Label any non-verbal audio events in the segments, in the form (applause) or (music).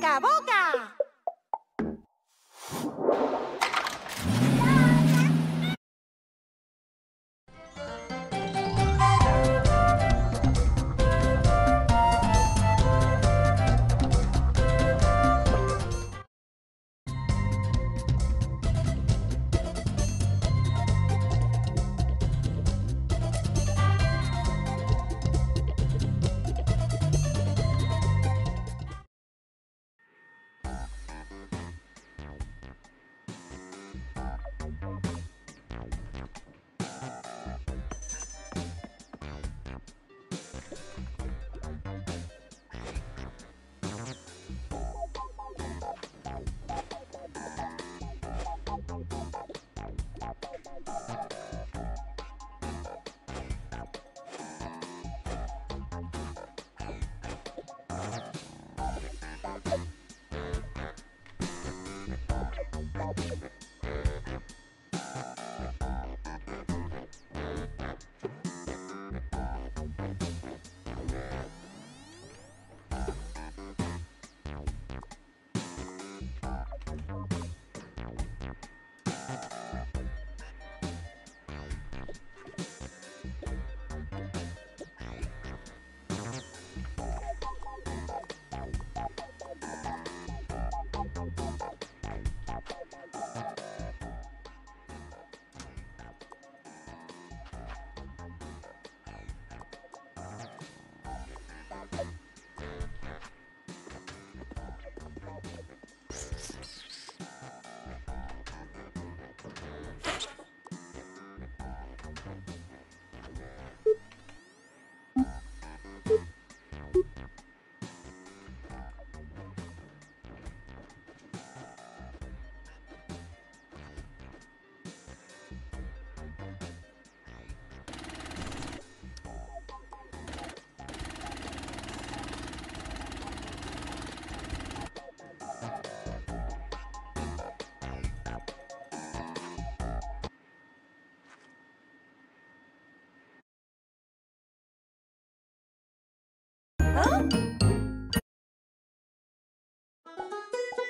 カボー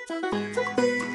ちょっと!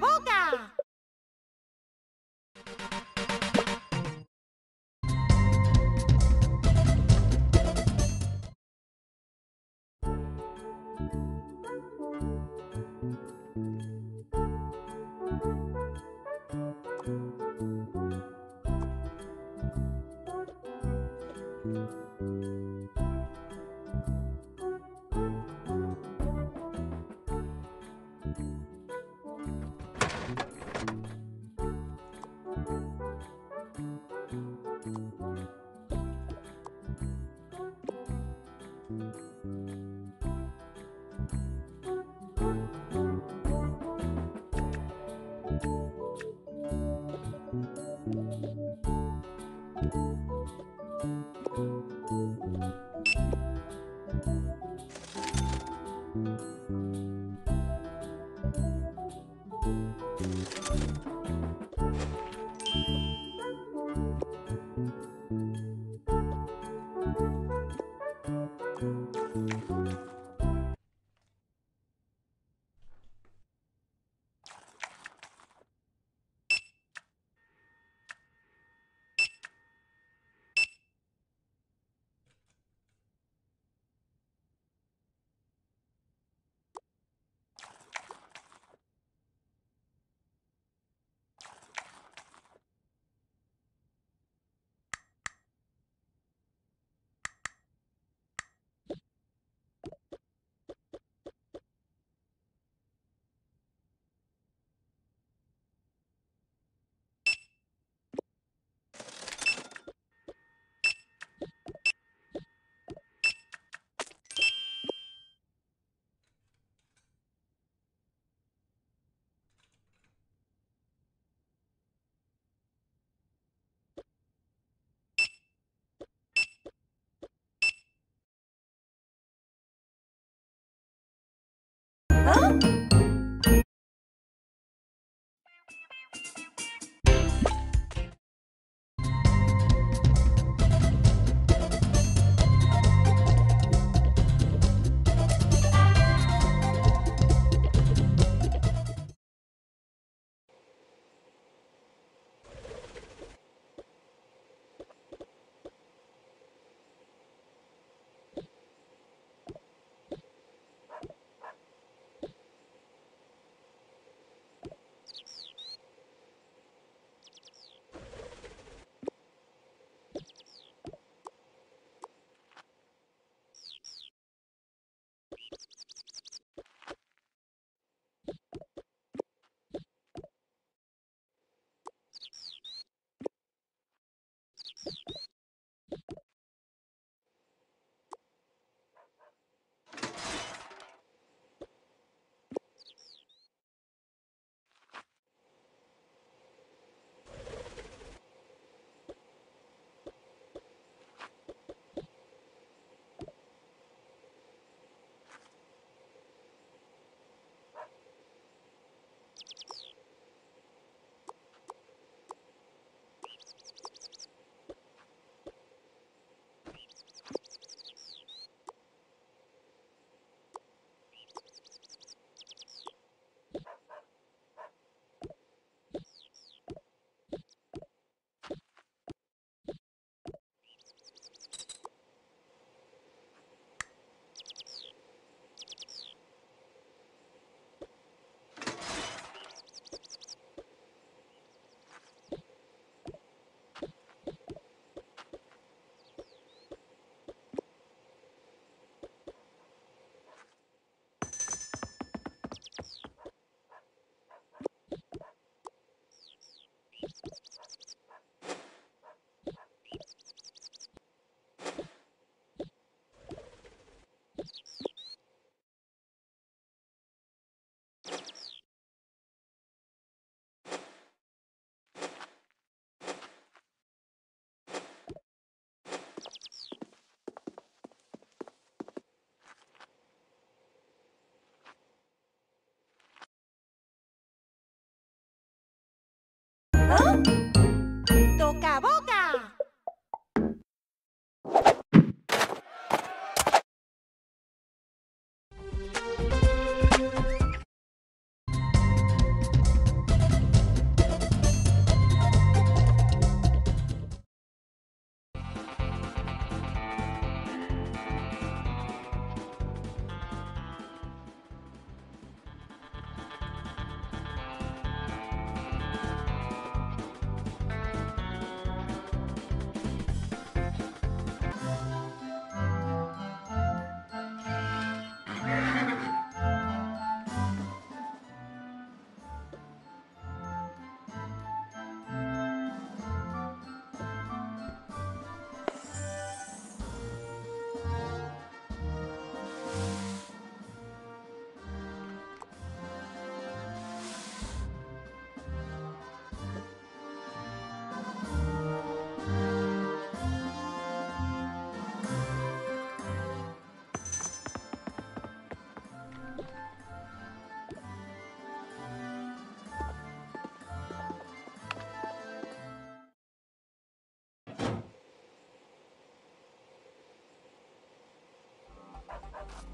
Boca.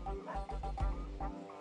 Thank you.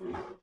Mm-hmm.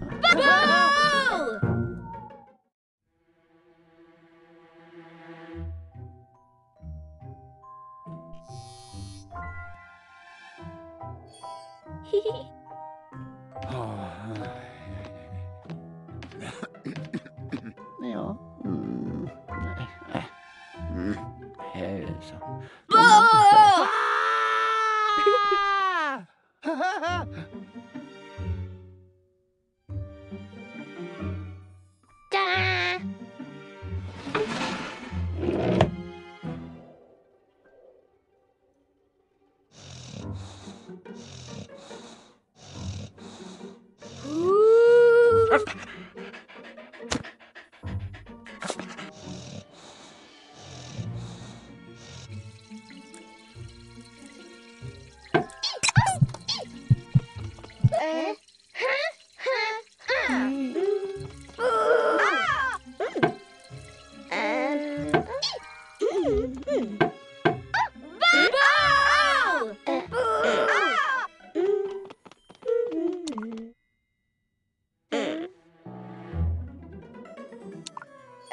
Ja.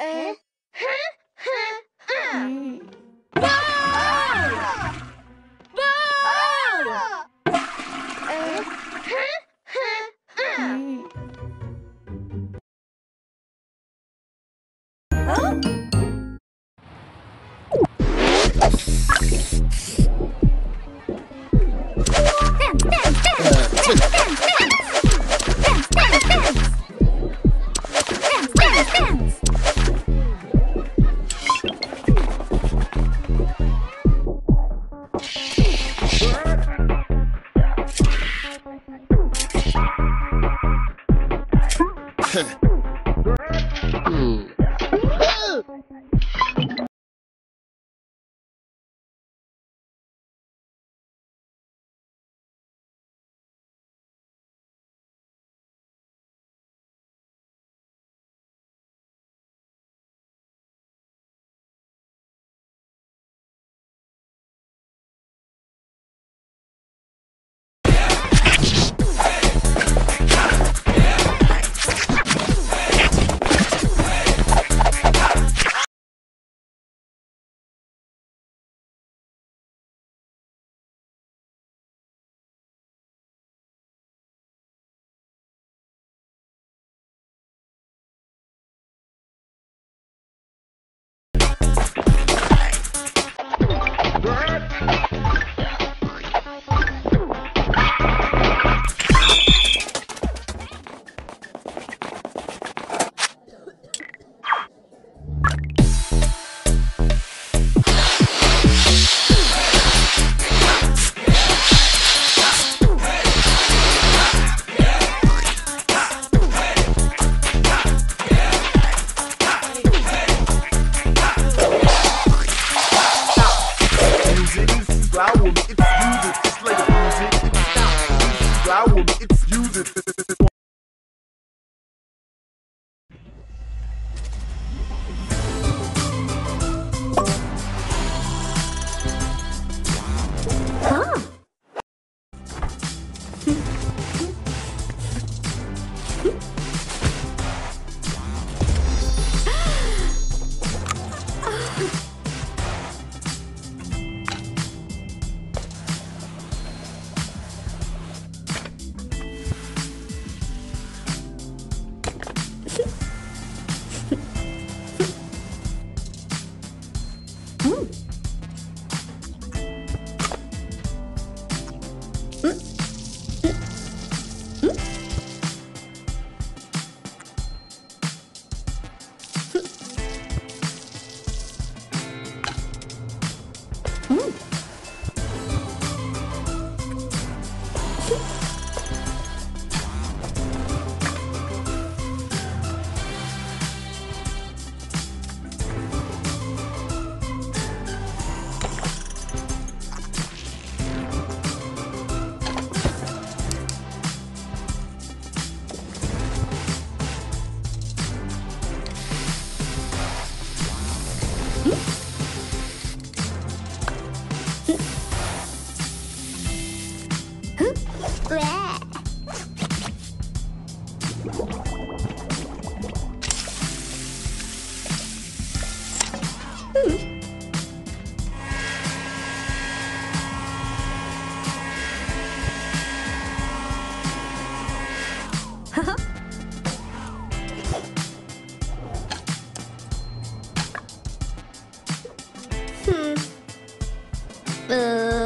Uh, 呃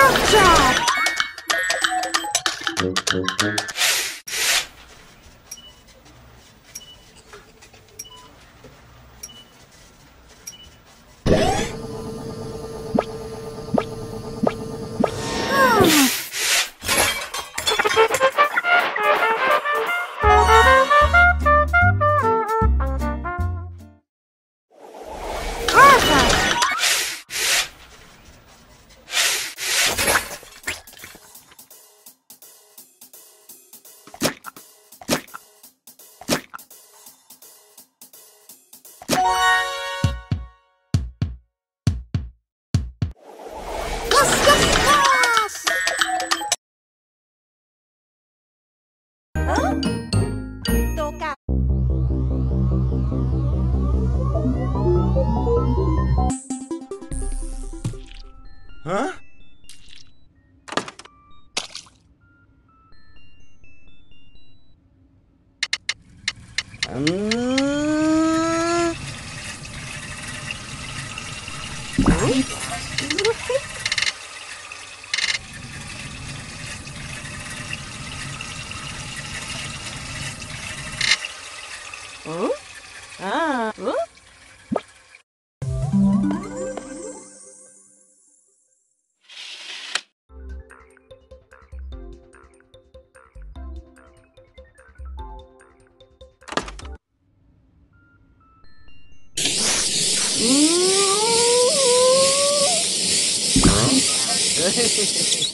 Good job! 어? 아, 어? 음 어? (laughs)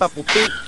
tá puto.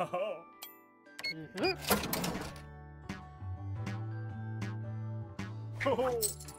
Mm-hmm. (laughs) Oh. Mm-hmm.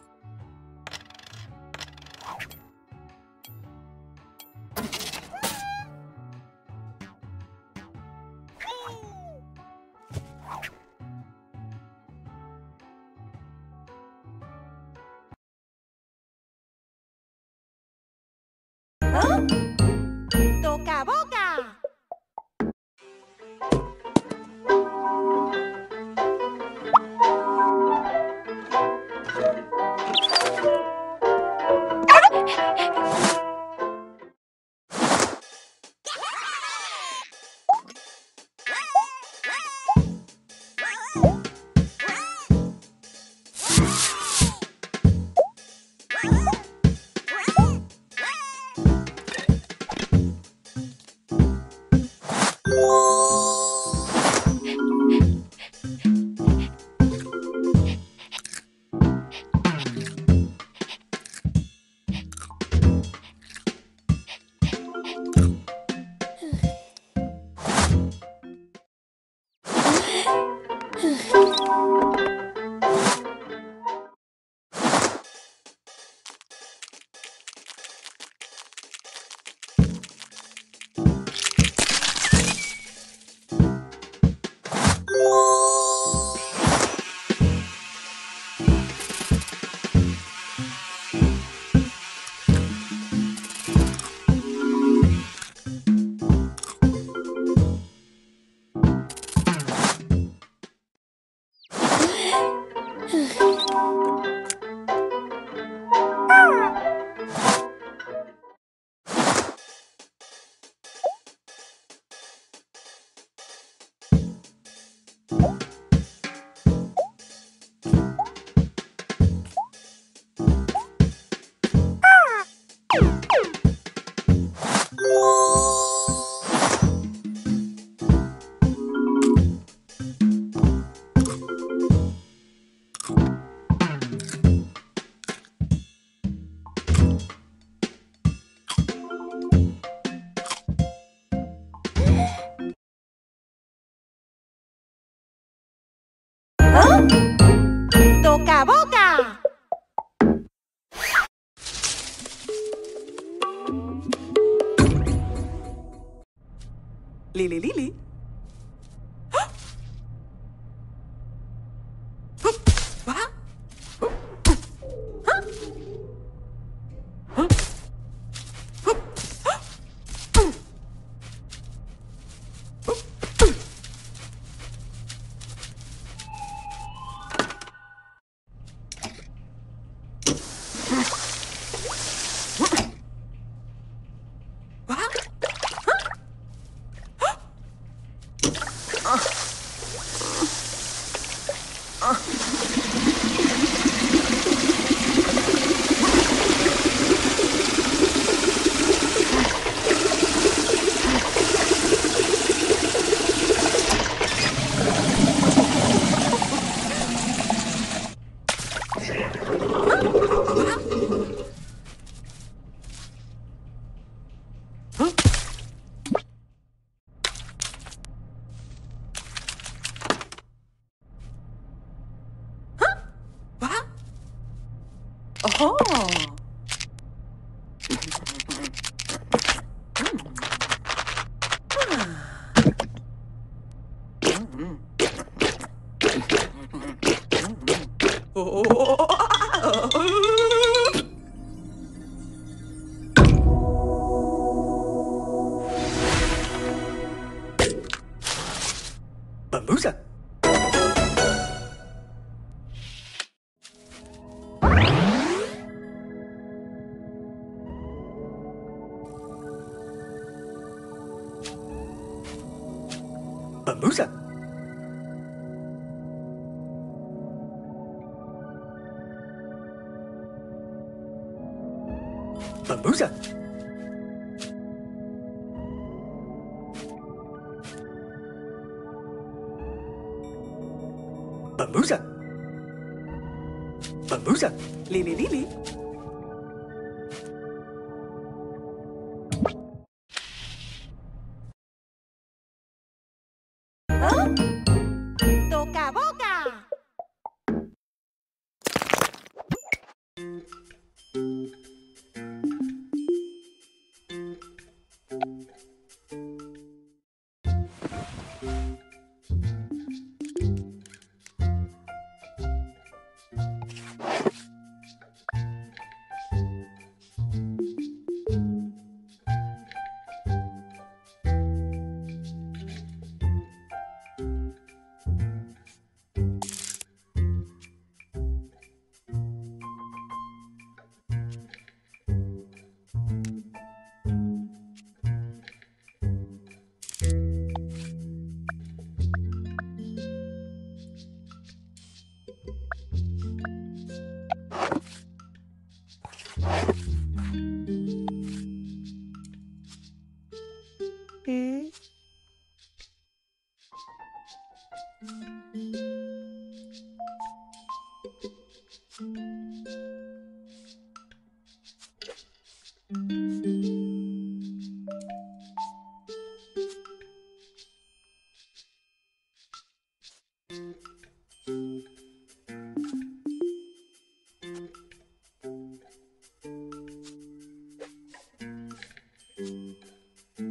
Bambusa. Bambusa. Lili Lili.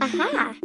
Aha.